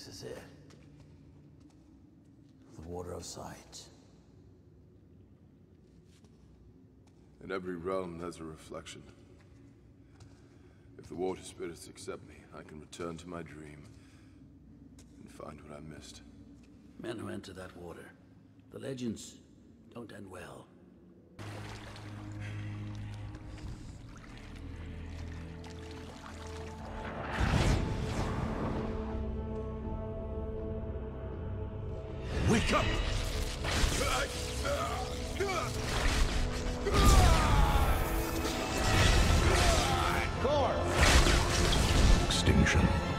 This is it. The Water of Sight. In every realm, there's a reflection. If the water spirits accept me, I can return to my dream and find what I missed. Men who enter that water, the legends don't end well. Wake up! Extinction.